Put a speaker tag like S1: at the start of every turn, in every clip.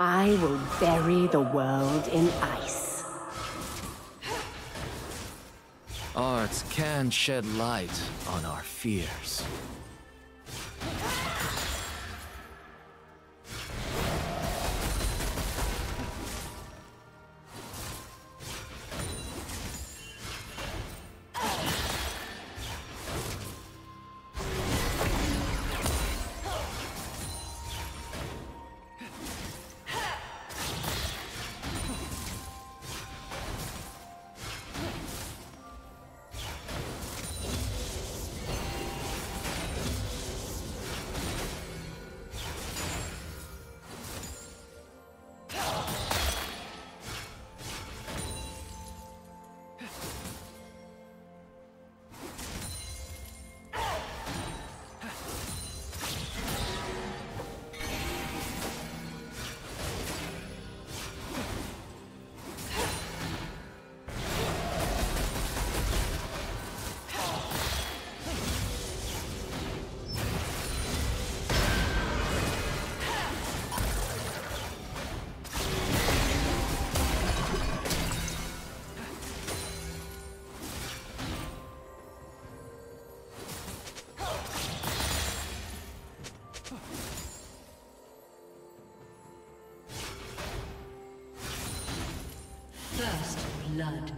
S1: I will bury the world in ice.
S2: Art can shed light on our fears.
S3: Blood.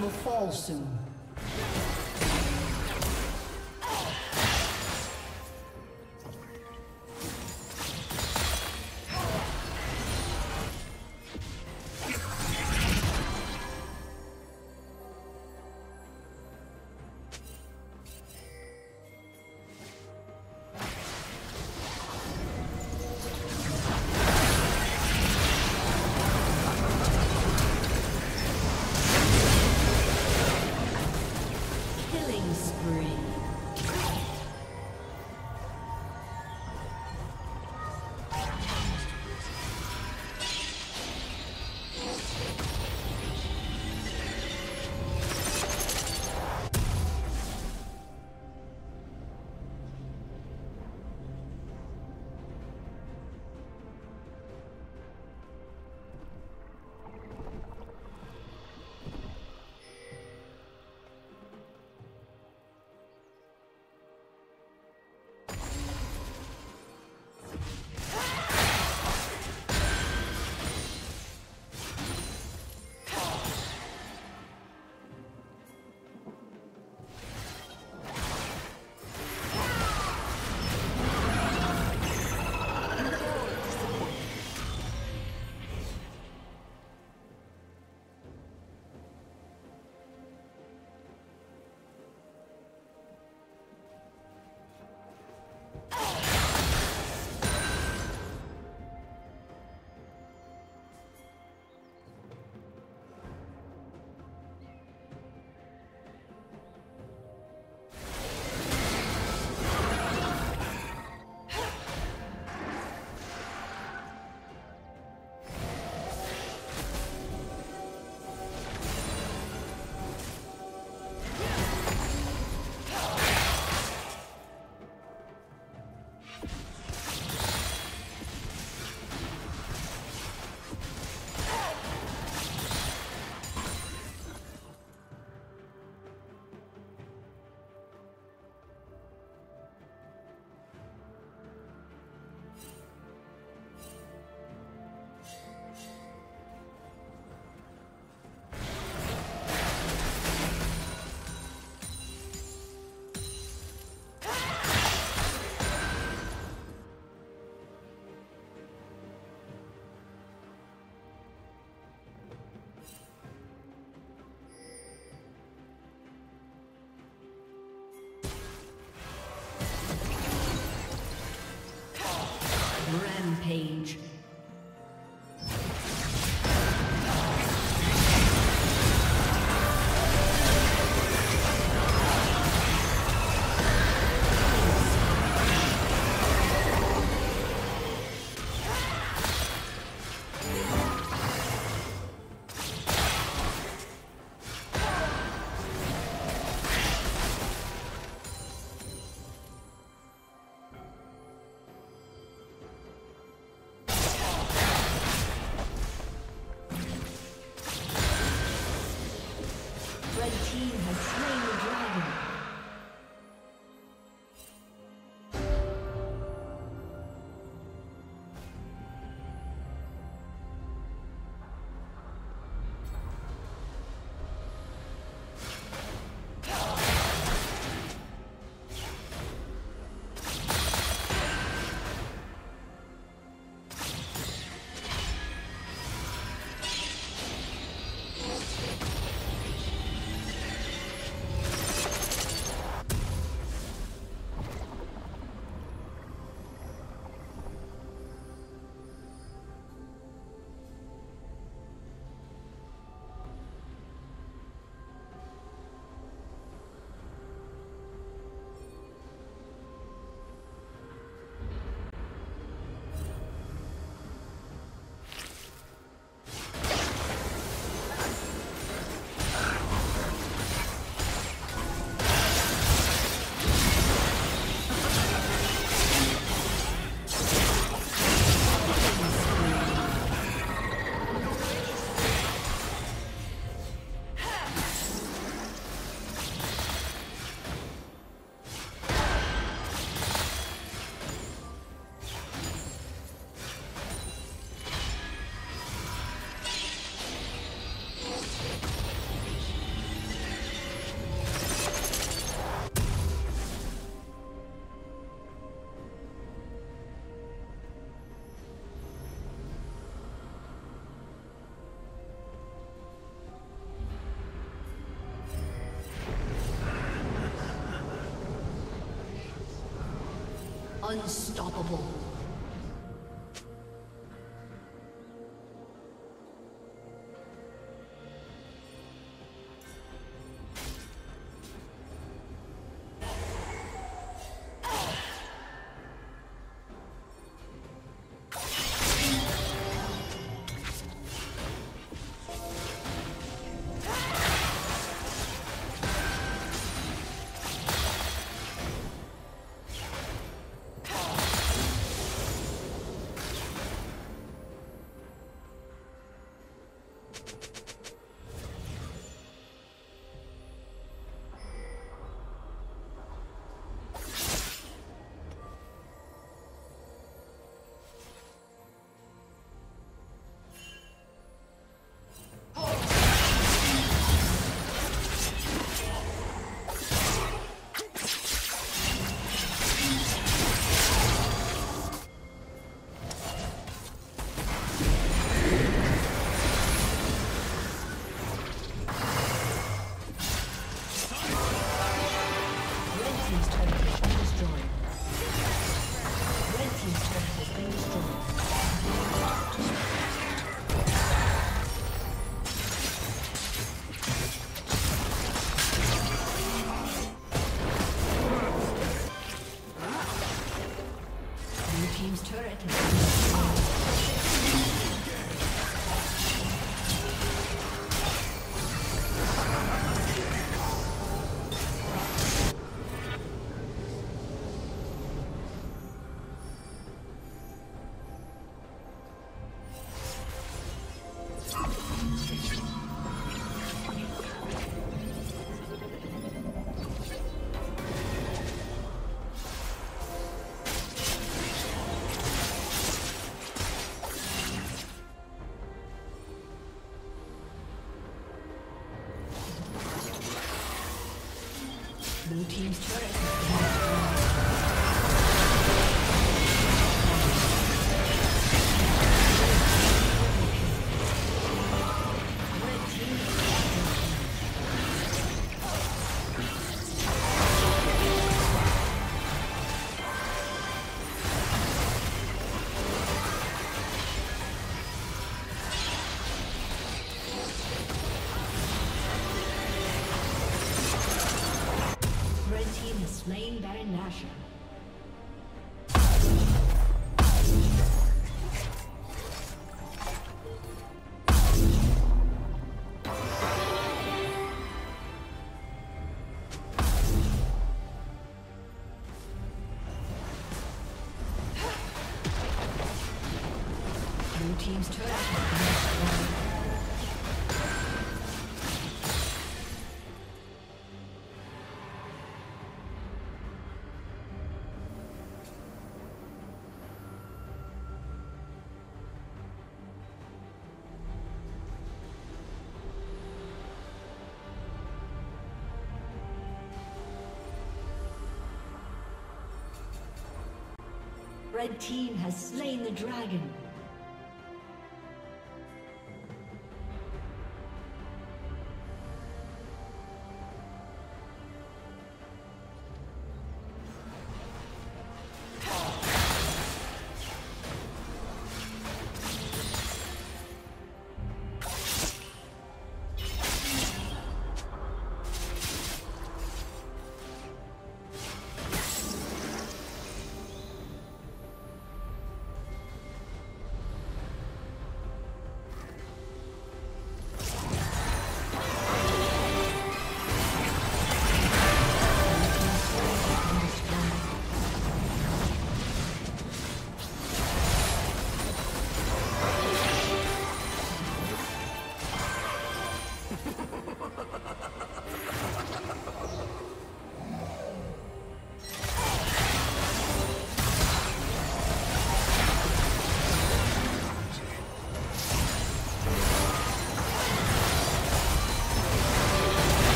S1: Will fall soon. Unstoppable. team's. Red team has slain the dragon.